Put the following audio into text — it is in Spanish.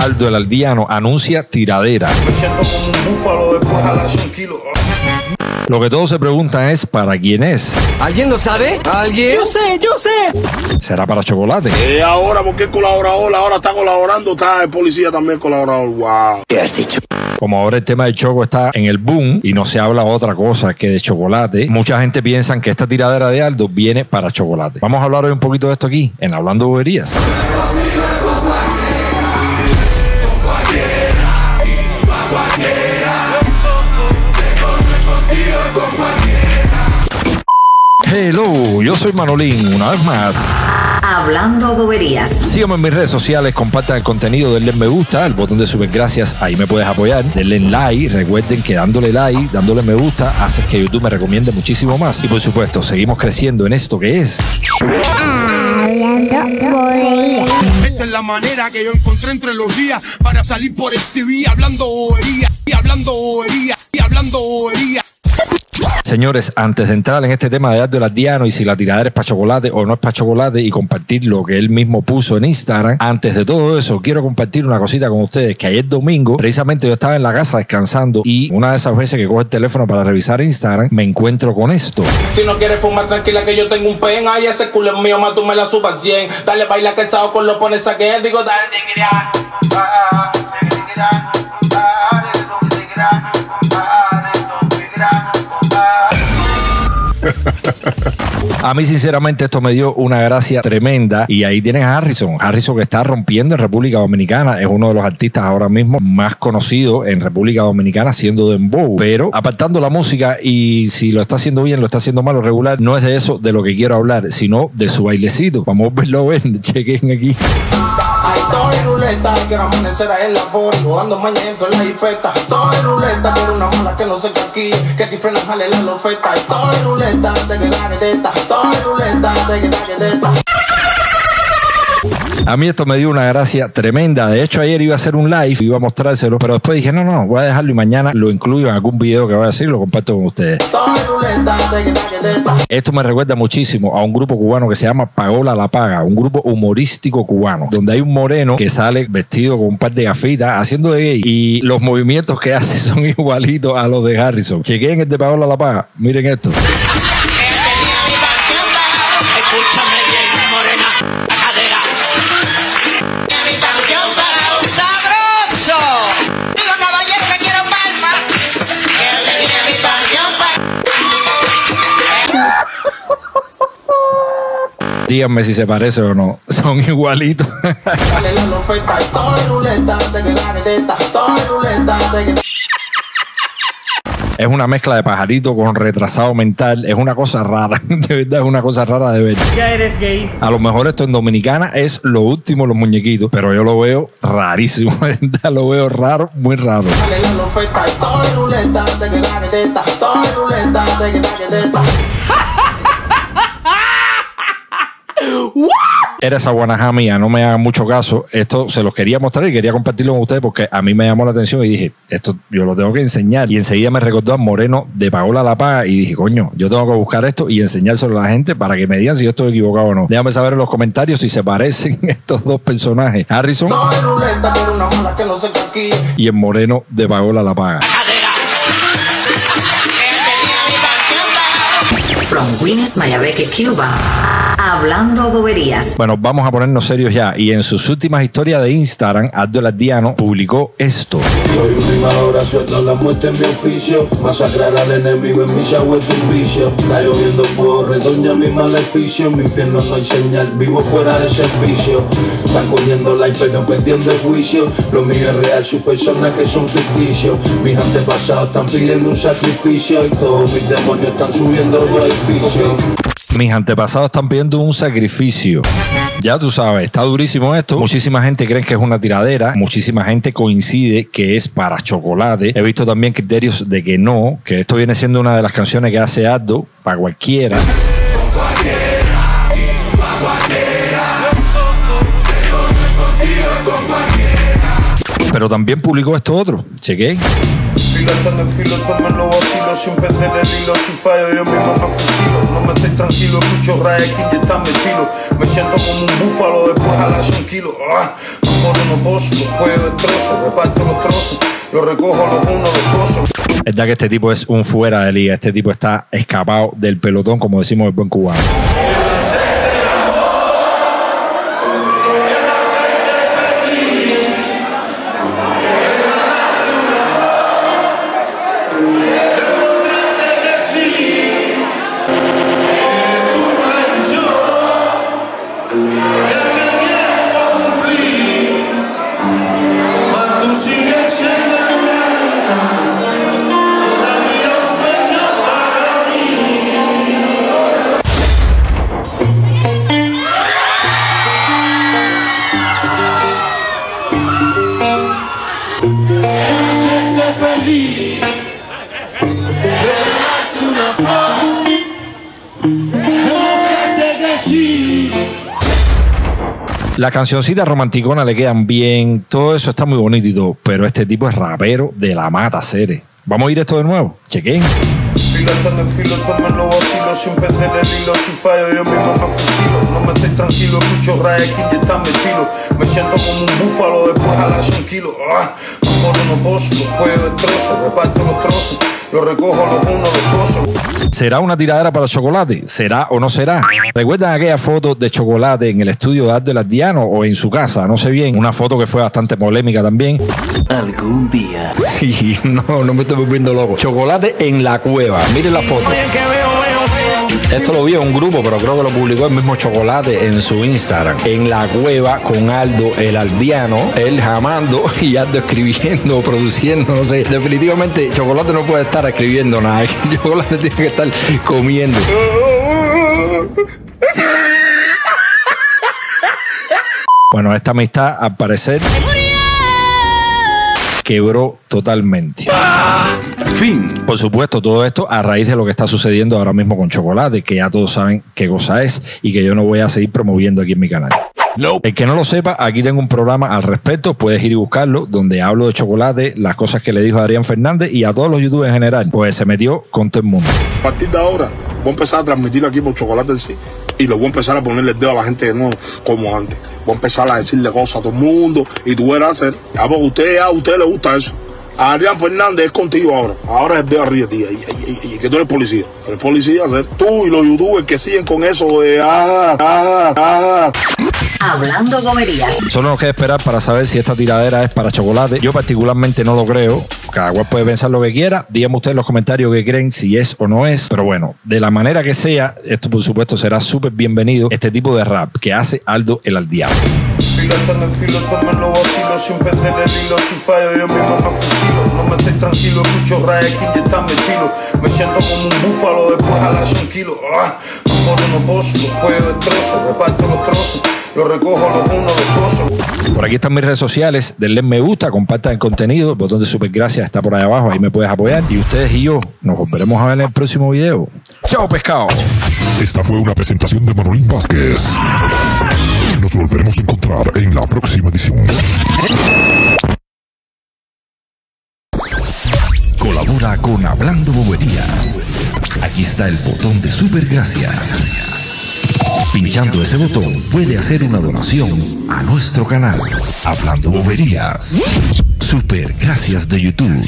Aldo el Aldiano anuncia tiradera. Me siento como un búfalo después de un kilo. Lo que todos se preguntan es ¿para quién es? ¿Alguien lo sabe? ¿Alguien? Yo sé, yo sé. ¿Será para chocolate? Eh, ahora, porque es colaborador, ahora está colaborando, está el policía también colaborador. Wow. ¿Qué has dicho? Como ahora el tema del choco está en el boom y no se habla otra cosa que de chocolate, mucha gente piensa que esta tiradera de Aldo viene para chocolate. Vamos a hablar hoy un poquito de esto aquí, en Hablando Boberías. Hello, yo soy Manolín, una vez más. Hablando boberías. Sígueme en mis redes sociales, compartan el contenido, denle me gusta, el botón de super gracias, ahí me puedes apoyar, denle like, recuerden que dándole like, dándole me gusta, haces que YouTube me recomiende muchísimo más. Y por supuesto, seguimos creciendo en esto que es... Hablando bobería. Esta es la manera que yo encontré entre los días para salir por este día hablando bobería, y hablando bobería, y hablando bobería. Señores, antes de entrar en este tema de Aldo Lardiano y si la tiradera es para chocolate o no es para chocolate y compartir lo que él mismo puso en Instagram, antes de todo eso, quiero compartir una cosita con ustedes, que ayer domingo, precisamente yo estaba en la casa descansando y una de esas veces que cojo el teléfono para revisar Instagram, me encuentro con esto. Si no quieres fumar tranquila que yo tengo un pen. Ay, ese culo es mío, más tú me la subas 100 Dale, baila que con lo pones a que Digo, dale, Ah, A mí, sinceramente, esto me dio una gracia tremenda. Y ahí tienes a Harrison. Harrison que está rompiendo en República Dominicana. Es uno de los artistas ahora mismo más conocidos en República Dominicana, siendo Dembow. Pero apartando la música y si lo está haciendo bien, lo está haciendo mal o regular, no es de eso de lo que quiero hablar, sino de su bailecito. Vamos a verlo ver. Chequen aquí. Que si frenan jale la lofeta. Ay, todo y ruleta, te queda que teta. Todo y ruleta, te queda que teta. A mí esto me dio una gracia tremenda. De hecho, ayer iba a hacer un live, iba a mostrárselo, pero después dije, no, no, voy a dejarlo y mañana lo incluyo en algún video que voy a hacer y lo comparto con ustedes. Esto me recuerda muchísimo a un grupo cubano que se llama Paola La Paga, un grupo humorístico cubano, donde hay un moreno que sale vestido con un par de gafitas haciendo de gay y los movimientos que hace son igualitos a los de Harrison. Chequen el de Paola La Paga, miren esto. Díganme si se parece o no. Son igualitos. Es una mezcla de pajarito con retrasado mental. Es una cosa rara. De verdad, es una cosa rara de ver. Ya eres gay. A lo mejor esto en Dominicana es lo último los muñequitos, pero yo lo veo rarísimo. De verdad, lo veo raro, muy raro. Jale la lofeta. Ay, todo y ruleta, te queda que teta. Todo y ruleta, te queda que teta. Era esa guanajá mía, no me hagan mucho caso. Esto se los quería mostrar y quería compartirlo con ustedes porque a mí me llamó la atención y dije, esto yo lo tengo que enseñar. Y enseguida me recordó a Moreno de Paola La Paga y dije, coño, yo tengo que buscar esto y enseñárselo a la gente para que me digan si yo estoy equivocado o no. Déjame saber en los comentarios si se parecen estos dos personajes, Harrison y el Moreno de Paola La Paga. From Guinness, Mayabeque, Cuba. Hablando boberías. Bueno, vamos a ponernos serios ya. Y en sus últimas historias de Instagram, Aldo Lardiano publicó esto. Soy un rimador, suelto la muerte en mi oficio. Masacrar al enemigo en mi un vicio. Está lloviendo fuego, redoña mi maleficio. Mi infierno no hay señal, vivo fuera de servicio. Están cogiendo like, pero perdiendo el juicio. Lo mío es real, sus personas que son ficticios. Mis antepasados están pidiendo un sacrificio. Y todos mis demonios están subiendo los Mis antepasados están pidiendo un sacrificio. Ya tú sabes, está durísimo esto. Muchísima gente cree que es una tiradera. Muchísima gente coincide que es para chocolate. He visto también criterios de que no, que esto viene siendo una de las canciones que hace Aldo para cualquiera. Pero también publicó esto otro. Chequé. Filo estando en filo, tomen los vacilos sin perder el hilo. Si fallo, yo mismo me fusilo. No me estoy tranquilo, escucho raya que ya está mi estilo. Me siento como un búfalo, después a las un kilo. Ah, por unos pozos, los cuellos destrozos, reparto los trozos. Los recojo los unos, los pozos. Es verdad que este tipo es un fuera de liga. Este tipo está escapado del pelotón, como decimos el buen cubano. Las cancioncitas romanticonas le quedan bien, todo eso está muy bonito y pero este tipo es rapero de la mata, Cere. Vamos a ir esto de nuevo. Chequen. Estando en filo, tomen los vacilos sin perder el hilo. Si fallo, yo mismo me fusilo. No me estoy tranquilo, escucho raya que está mi estilo. Me siento como un búfalo, después a las un kilo. Ah, por unos pozos, los cuellos destrozos, reparto los trozos. Los recojo los unos, los pozos. ¿Será una tiradera para chocolate? ¿Será o no será? ¿Recuerdan aquella foto de chocolate en el estudio de Arte Latdiano o en su casa? No sé bien. Una foto que fue bastante polémica también. Algún día. Sí, no, no me estoy volviendo loco. Chocolate en la cueva. Miren la foto. Esto lo vi en un grupo, pero creo que lo publicó el mismo Chocolate en su Instagram. En la cueva con Aldo, el aldeano, él jamando y Aldo escribiendo, produciendo, no sé. Definitivamente Chocolate no puede estar escribiendo nada. Chocolate tiene que estar comiendo. Bueno, esta amistad al parecer quebró totalmente. Fin. Por supuesto, todo esto a raíz de lo que está sucediendo ahora mismo con Chocolate, que ya todos saben qué cosa es y que yo no voy a seguir promoviendo aquí en mi canal. El que no lo sepa, aquí tengo un programa al respecto, puedes ir y buscarlo, donde hablo de chocolate, las cosas que le dijo Adrián Fernández y a todos los youtubers en general. Pues se metió con todo el mundo. A partir de ahora, voy a empezar a transmitirlo aquí por chocolate en sí. Y lo voy a empezar a ponerle el dedo a la gente de nuevo, como antes. Voy a empezar a decirle cosas a todo el mundo y tú verás hacer. Ya, porque usted, a usted le gusta eso. A Adrián Fernández es contigo ahora. Ahora es dedo arriba de ti. Y, y- y- y que tú eres policía. Tú eres policía, hacer. Tú y los youtubers que siguen con eso de ah, ah, ah. Hablando boberías. Solo nos queda esperar para saber si esta tiradera es para chocolate. Yo particularmente no lo creo. Cada cual puede pensar lo que quiera. Díganme ustedes en los comentarios que creen si es o no es. Pero bueno, de la manera que sea, esto por supuesto será súper bienvenido. Este tipo de rap que hace Aldo el Aldiano. Filo estando en filo, tomen los vacilos sin perder el hilo. Si fallo, yo mismo me fusilo. No me estoy tranquilo, escucho raya que ya está mi estilo. Me siento como un búfalo, después. Ah, por unos pozos, los cuellos destrozos, reparto los trozos. Los recojo los unos, los pozos. Por aquí están mis redes sociales. Denle me gusta, compartan el contenido. El botón de super gracias está por ahí abajo. Ahí me puedes apoyar. Y ustedes y yo nos volveremos a ver en el próximo video. ¡Chao, pescado! Esta fue una presentación de Manolín Vázquez. Nos volveremos a encontrar en la próxima edición. Colabora con Hablando Boberías. Aquí está el botón de super gracias. Pinchando ese botón puede hacer una donación a nuestro canal. Hablando Boberías. Super gracias de YouTube.